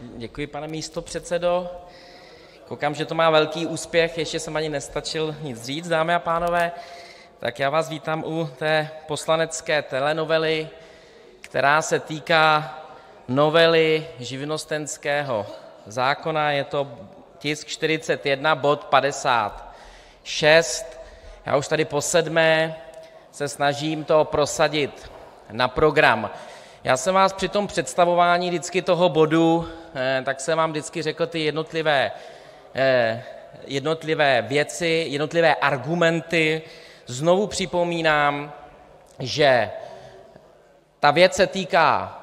Děkuji, pane místopředsedo, koukám, že to má velký úspěch, ještě jsem ani nestačil nic říct, dámy a pánové, tak já vás vítám u té poslanecké telenovely, která se týká novely živnostenského zákona, je to tisk 41, bod 56. Já už tady posedmé se snažím to prosadit na program. Já jsem vás při tom představování vždycky toho bodu, tak jsem vám vždycky řekl ty jednotlivé, jednotlivé věci, jednotlivé argumenty. Znovu připomínám, že ta věc se týká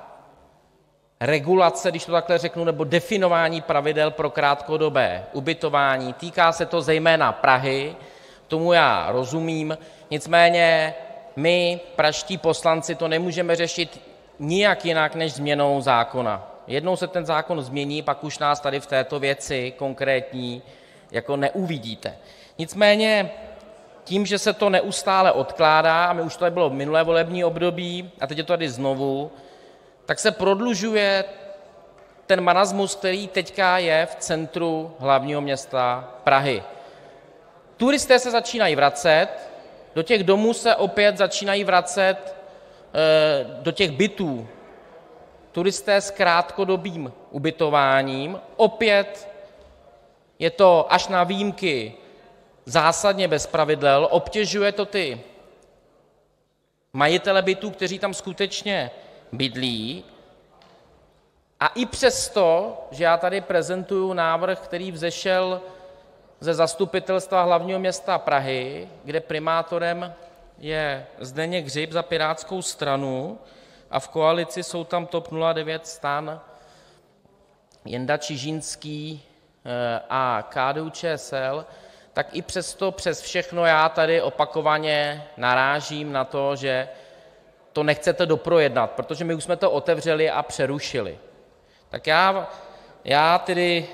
regulace, když to takhle řeknu, nebo definování pravidel pro krátkodobé ubytování, týká se to zejména Prahy, tomu já rozumím, nicméně my, pražští poslanci, to nemůžeme řešit nijak jinak než změnou zákona. Jednou se ten zákon změní, pak už nás tady v této věci konkrétní jako neuvidíte. Nicméně tím, že se to neustále odkládá, a my už to bylo v minulé volební období a teď je to tady znovu, tak se prodlužuje ten marasmus, který teď je v centru hlavního města Prahy. Turisté se začínají vracet, do těch domů se opět začínají vracet, do těch bytů, turisté s krátkodobým ubytováním, opět je to až na výjimky zásadně bez pravidel, obtěžuje to ty majitele bytů, kteří tam skutečně bydlí, a i přesto, že já tady prezentuji návrh, který vzešel ze Zastupitelstva hlavního města Prahy, kde primátorem je Zdeněk Hřib za Pirátskou stranu a v koalici jsou tam TOP 09, STAN, Jenda Čižinský a KDU-ČSL, tak i přesto přes všechno já tady opakovaně narážím na to, že to nechcete doprojednat, protože my už jsme to otevřeli a přerušili. Tak já tedy,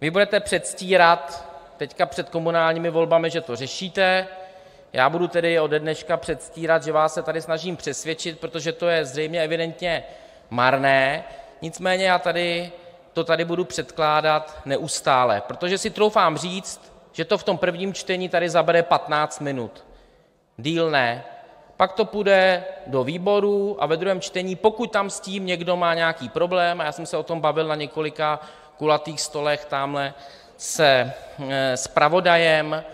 vy budete předstírat teď před komunálními volbami, že to řešíte, já budu tedy ode dneška předstírat, že vás se tady snažím přesvědčit, protože to je zřejmě evidentně marné, nicméně já tady to tady budu předkládat neustále, protože si troufám říct, že to v tom prvním čtení tady zabere 15 minut, díl ne, pak to půjde do výborů a ve druhém čtení, pokud tam s tím někdo má nějaký problém, a já jsem se o tom bavil na několika kulatých stolech tamhle se zpravodajem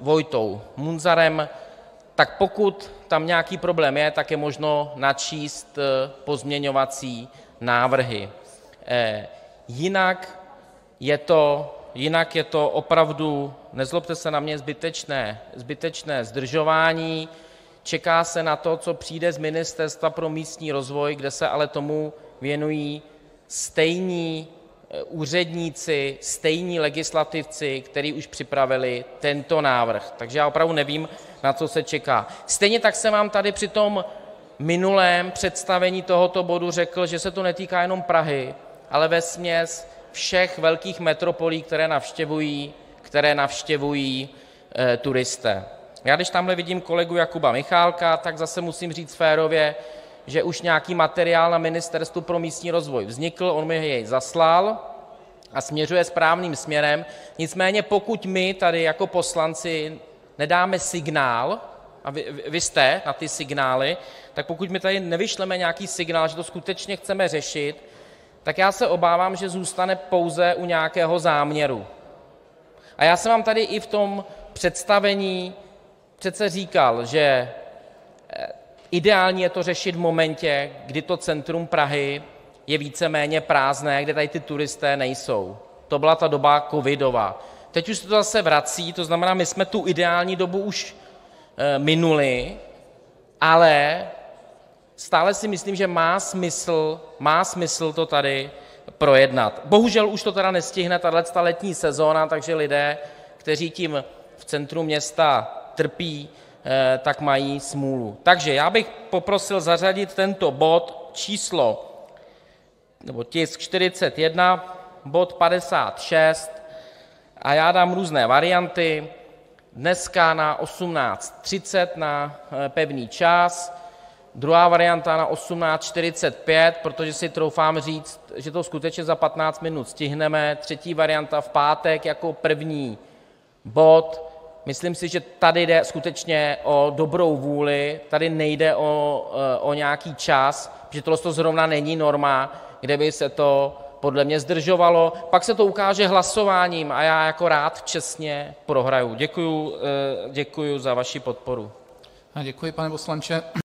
Vojtou Munzarem, tak pokud tam nějaký problém je, tak je možno načíst pozměňovací návrhy. Jinak je to opravdu, nezlobte se na mě, zbytečné zdržování, čeká se na to, co přijde z Ministerstva pro místní rozvoj, kde se ale tomu věnují stejní úředníci, stejní legislativci, kteří už připravili tento návrh, takže já opravdu nevím, na co se čeká. Stejně tak jsem vám tady při tom minulém představení tohoto bodu řekl, že se to netýká jenom Prahy, ale vesměs všech velkých metropolí, které navštěvují turisté. Já když tamhle vidím kolegu Jakuba Michálka, tak zase musím říct férově, že už nějaký materiál na Ministerstvu pro místní rozvoj vznikl, on mi jej zaslal a směřuje správným směrem, nicméně pokud my tady jako poslanci nedáme signál, a vy jste na ty signály, tak pokud my tady nevyšleme nějaký signál, že to skutečně chceme řešit, tak já se obávám, že zůstane pouze u nějakého záměru. A já jsem vám tady i v tom představení přece říkal, že ideální je to řešit v momentě, kdy to centrum Prahy je víceméně prázdné, kde tady ty turisté nejsou. To byla ta doba covidová. Teď už se to zase vrací, to znamená, my jsme tu ideální dobu už minuli, ale stále si myslím, že má smysl, má smysl to tady projednat. Bohužel už to teda nestihne tahleta letní sezóna, takže lidé, kteří tím v centru města trpí, tak mají smůlu. Takže já bych poprosil zařadit tento bod číslo nebo tisk 41, bod 56, a já dám různé varianty, dneska na 18.30 na pevný čas, druhá varianta na 18.45, protože si troufám říct, že to skutečně za 15 minut stihneme, třetí varianta v pátek jako první bod Myslím si, že tady jde skutečně o dobrou vůli, tady nejde o nějaký čas, že tohle zrovna není norma, kde by se to podle mě zdržovalo, pak se to ukáže hlasováním a já jako rád čestně prohraji. Děkuji za vaši podporu. Děkuji, pane poslanče.